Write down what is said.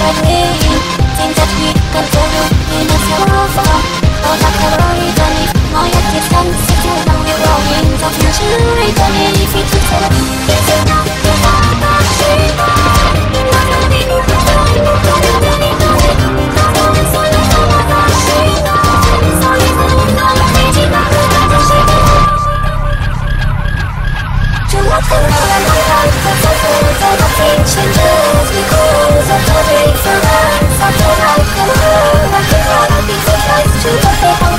내 매일 짐작이 깜짝 놀리면서 웃어 더 다가오기 전에 そう